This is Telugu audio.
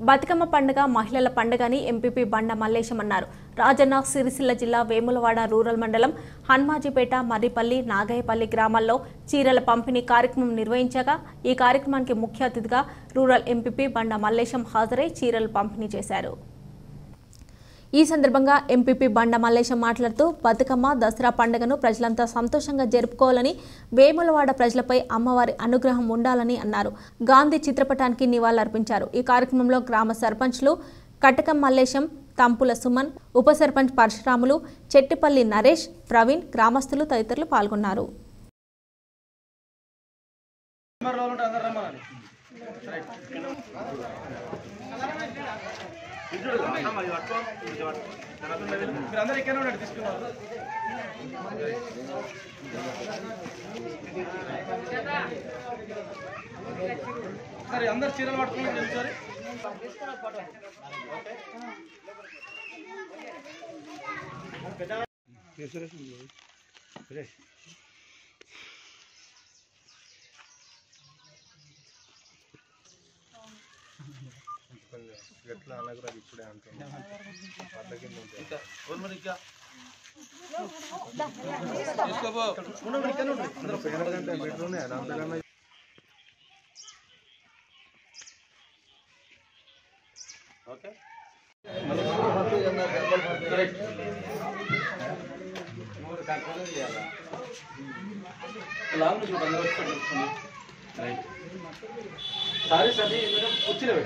బతుకమ్మ పండుగ మహిళల పండుగ అని ఎంపీపీ బండ మల్లేశం అన్నారు. రాజన్న సిరిసిల్ల జిల్లా వేములవాడ రూరల్ మండలం హన్మాజీపేట మర్రిపల్లి నాగయ్యపల్లి గ్రామాల్లో చీరల పంపిణీ కార్యక్రమం నిర్వహించగా ఈ కార్యక్రమానికి ముఖ్య అతిథిగా రూరల్ ఎంపీపీ బండ మల్లేశం హాజరై చీరలు పంపిణీ చేశారు. ఈ సందర్భంగా ఎంపీపీ బండ మల్లేశం మాట్లాడుతూ బతుకమ్మ దసరా పండుగను ప్రజలంతా సంతోషంగా జరుపుకోవాలని వేములవాడ ప్రజలపై అమ్మవారి అనుగ్రహం ఉండాలని అన్నారు. గాంధీ చిత్రపటానికి నివాళులర్పించారు. ఈ కార్యక్రమంలో గ్రామ సర్పంచ్లు కటకం మల్లేశం తంపుల సుమన్ ఉప సర్పంచ్ పరశురాములు చెట్టిపల్లి నరేష్ ప్రవీణ్ గ్రామస్తులు తదితరులు పాల్గొన్నారు. మీరందరూ ఎక్కడ ఉన్నాడు తీసుకున్నారు. సరే అందరు చీరలు పట్టుకుని నిల్చోరి ఇంకా ఎవరు మరి ఇంకా? తీసుకోపో. ఉండు, ఇక్కడ ఉండు. అందరూ ఓకే. కరెక్ట్ లాంగ్ నుంచి అందరూ వచ్చి పెట్టండి. రైట్ సారీస్ అన్ని మేడం కుర్చీలో పెట్టండి.